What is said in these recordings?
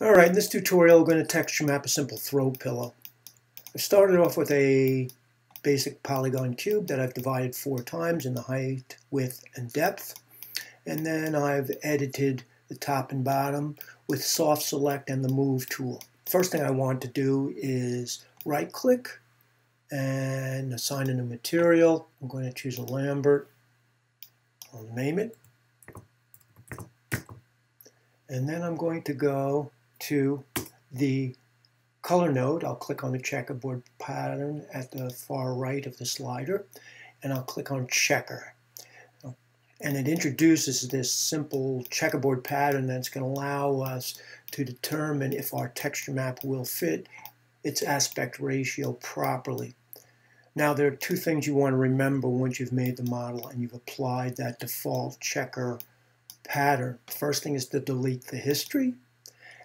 Alright, in this tutorial we're going to texture map a simple throw pillow. I started off with a basic polygon cube that I've divided four times in the height, width, and depth. And then I've edited the top and bottom with soft select and the move tool. First thing I want to do is right click and assign a new material. I'm going to choose a Lambert. I'll name it. And then I'm going to go to the color node. I'll click on the checkerboard pattern at the far right of the slider, and I'll click on checker. And it introduces this simple checkerboard pattern that's going to allow us to determine if our texture map will fit its aspect ratio properly. Now there are two things you want to remember once you've made the model and you've applied that default checker pattern. First thing is to delete the history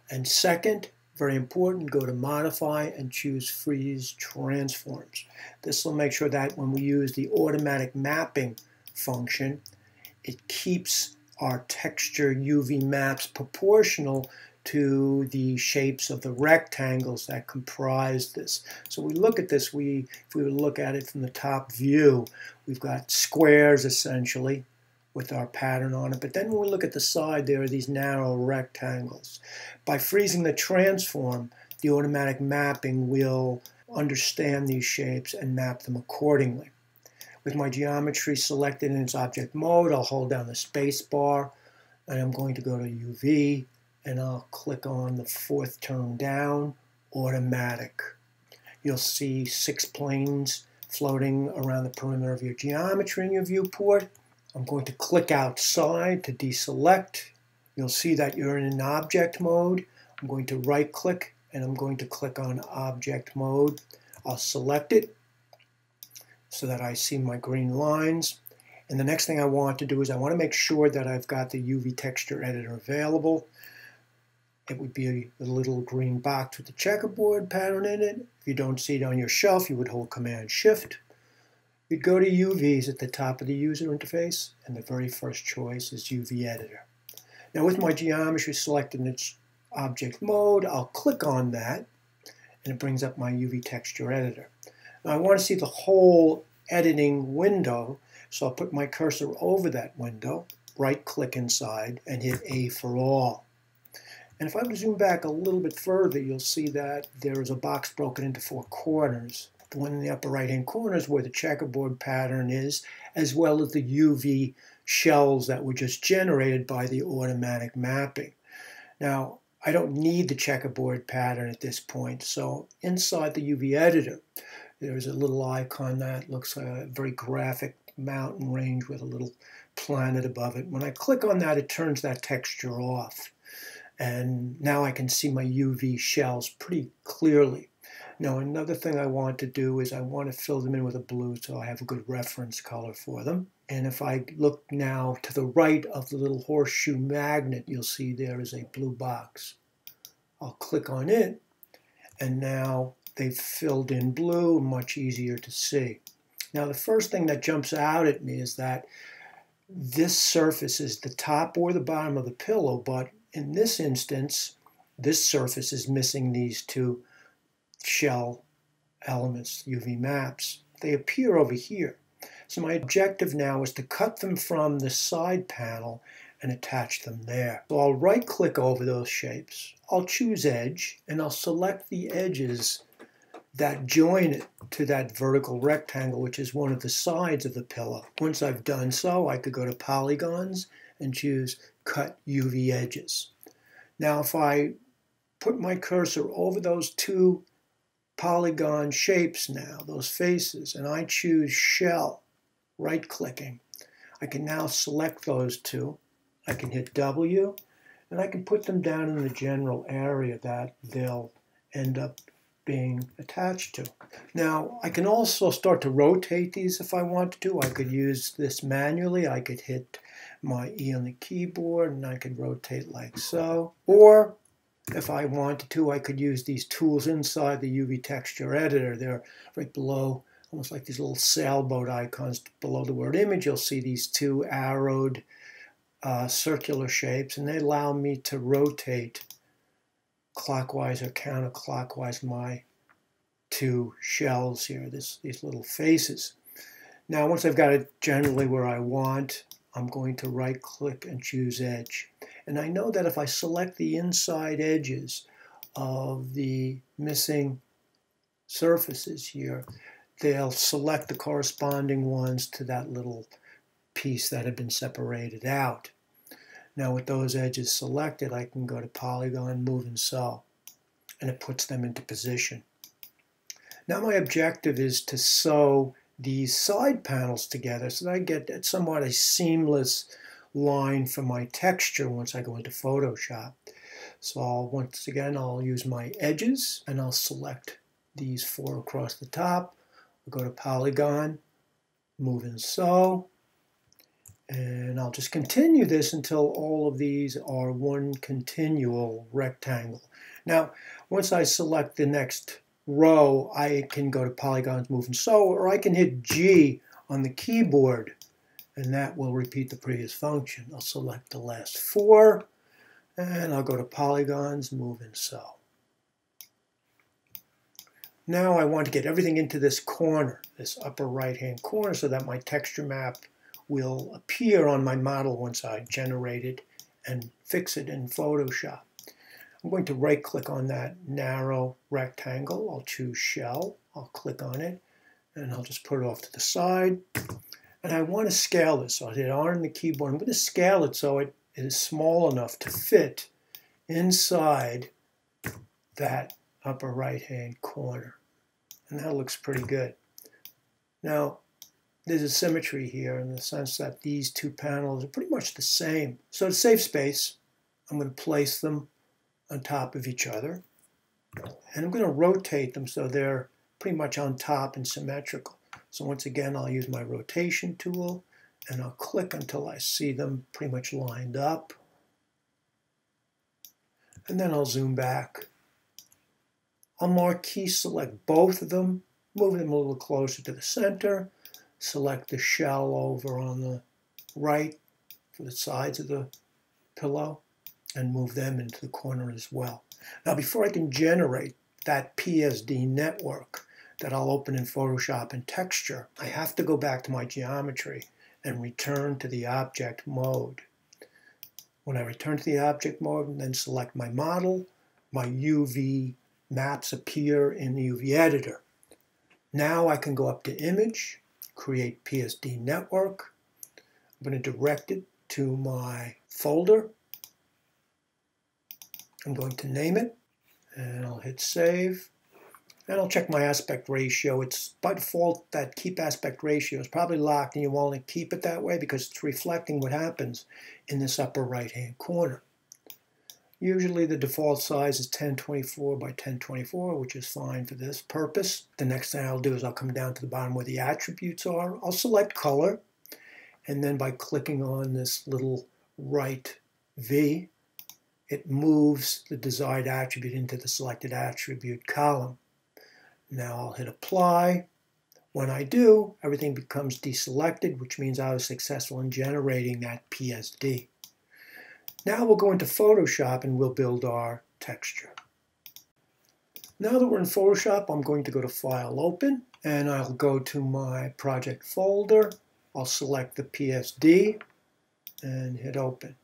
and second, very important, go to Modify and choose Freeze Transforms. This will make sure that when we use the automatic mapping function, it keeps our texture UV maps proportional to the shapes of the rectangles that comprise this. So we look at this, we if we look at it from the top view, we've got squares essentially, with our pattern on it. But then when we look at the side, there are these narrow rectangles. By freezing the transform, the automatic mapping will understand these shapes and map them accordingly. With my geometry selected in its object mode, I'll hold down the space bar and I'm going to go to UV and I'll click on the fourth turn down, automatic. You'll see six planes floating around the perimeter of your geometry in your viewport. I'm going to click outside to deselect. You'll see that you're in an object mode. I'm going to right click and I'm going to click on object mode. I'll select it so that I see my green lines. And the next thing I want to do is I want to make sure that I've got the UV texture editor available. It would be a little green box with the checkerboard pattern in it. If you don't see it on your shelf, you would hold Command Shift We'd go to UVs at the top of the user interface, and the very first choice is UV Editor. Now with my geometry selected in its object mode, I'll click on that, and it brings up my UV Texture Editor. Now I want to see the whole editing window, so I'll put my cursor over that window, right-click inside, and hit A for all. And if I zoom back a little bit further, you'll see that there is a box broken into four corners. The one in the upper right hand corner is where the checkerboard pattern is, as well as the UV shells that were just generated by the automatic mapping. Now, I don't need the checkerboard pattern at this point, so inside the UV editor, there's a little icon that looks like a very graphic mountain range with a little planet above it. When I click on that, it turns that texture off. And now I can see my UV shells pretty clearly. Now another thing I want to do is I want to fill them in with a blue so I have a good reference color for them. And if I look now to the right of the little horseshoe magnet, you'll see there is a blue box. I'll click on it, and now they've filled in blue, much easier to see. Now the first thing that jumps out at me is that this surface is the top or the bottom of the pillow, but in this instance, this surface is missing these two shell elements, UV maps. They appear over here. So my objective now is to cut them from the side panel and attach them there. So I'll right click over those shapes. I'll choose edge and I'll select the edges that join it to that vertical rectangle, which is one of the sides of the pillow. Once I've done so, I could go to polygons and choose cut UV edges. Now if I put my cursor over those two polygon shapes now, those faces, and I choose shell, right clicking. I can now select those two. I can hit W, and I can put them down in the general area that they'll end up being attached to. Now, I can also start to rotate these if I want to. I could use this manually. I could hit my E on the keyboard and I could rotate like so. Or if I wanted to, I could use these tools inside the UV texture editor. They're right below, almost like these little sailboat icons below the word image. You'll see these two arrowed uh, circular shapes, and they allow me to rotate clockwise or counterclockwise my two shells here, this, these little faces. Now, once I've got it generally where I want, I'm going to right click and choose edge. And I know that if I select the inside edges of the missing surfaces here, they'll select the corresponding ones to that little piece that had been separated out. Now with those edges selected, I can go to polygon, move and sew, and it puts them into position. Now my objective is to sew these side panels together so that I get somewhat a seamless line for my texture once I go into Photoshop. So I'll, once again, I'll use my edges and I'll select these four across the top. I'll go to polygon, move and sew, and I'll just continue this until all of these are one continual rectangle. Now, once I select the next row, I can go to polygons, move and sew, or I can hit G on the keyboard, and that will repeat the previous function. I'll select the last four, and I'll go to polygons, move and sew. Now I want to get everything into this corner, this upper right-hand corner, so that my texture map will appear on my model once I generate it and fix it in Photoshop. I'm going to right click on that narrow rectangle. I'll choose shell. I'll click on it and I'll just put it off to the side. And I want to scale this. So I'll hit R on the keyboard. I'm going to scale it so it is small enough to fit inside that upper right hand corner. And that looks pretty good. Now, there's a symmetry here in the sense that these two panels are pretty much the same. So to save space, I'm going to place them on top of each other. And I'm going to rotate them so they're pretty much on top and symmetrical. So once again, I'll use my rotation tool and I'll click until I see them pretty much lined up. And then I'll zoom back. I'll marquee select both of them, move them a little closer to the center, select the shell over on the right for the sides of the pillow, and move them into the corner as well. Now before I can generate that PSD network that I'll open in Photoshop and texture, I have to go back to my geometry and return to the object mode. When I return to the object mode and then select my model, my UV maps appear in the UV editor. Now I can go up to image, create PSD network. I'm going to direct it to my folder I'm going to name it and I'll hit save and I'll check my aspect ratio. It's by default that keep aspect ratio is probably locked and you want to keep it that way because it's reflecting what happens in this upper right hand corner. Usually the default size is 1024 by 1024, which is fine for this purpose. The next thing I'll do is I'll come down to the bottom where the attributes are. I'll select color, and then by clicking on this little right V, it moves the desired attribute into the selected attribute column. Now I'll hit apply. When I do, everything becomes deselected, which means I was successful in generating that PSD. Now we'll go into Photoshop and we'll build our texture. Now that we're in Photoshop, I'm going to go to File, Open, and I'll go to my project folder. I'll select the PSD and hit Open.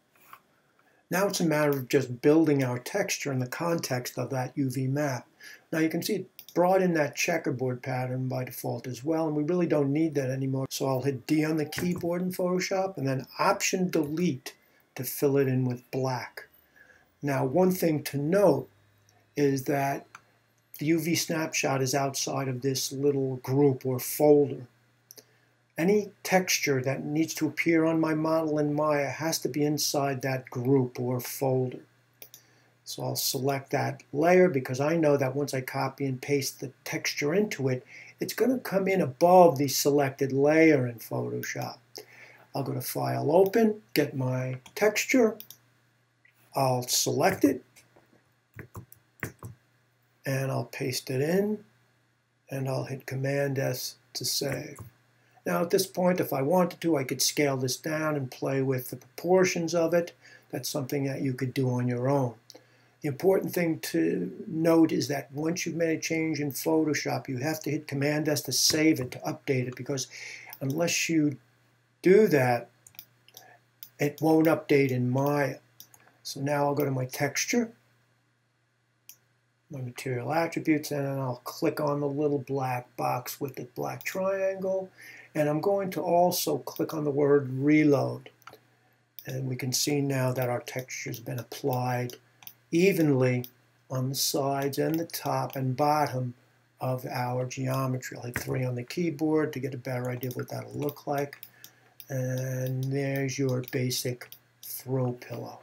Now it's a matter of just building our texture in the context of that UV map. Now you can see it brought in that checkerboard pattern by default as well, and we really don't need that anymore. So I'll hit D on the keyboard in Photoshop and then Option Delete to fill it in with black. Now one thing to note is that the UV snapshot is outside of this little group or folder. Any texture that needs to appear on my model in Maya has to be inside that group or folder. So I'll select that layer because I know that once I copy and paste the texture into it, it's going to come in above the selected layer in Photoshop. I'll go to File, Open, get my texture. I'll select it, and I'll paste it in, and I'll hit Command S to save. Now at this point, if I wanted to, I could scale this down and play with the proportions of it. That's something that you could do on your own. The important thing to note is that once you've made a change in Photoshop, you have to hit Command S to save it, to update it, because unless you do that, it won't update in Maya. So now I'll go to my texture, my material attributes, and I'll click on the little black box with the black triangle. And I'm going to also click on the word reload. And we can see now that our texture has been applied evenly on the sides and the top and bottom of our geometry. I'll hit 3 on the keyboard to get a better idea of what that'll look like. And there's your basic throw pillow.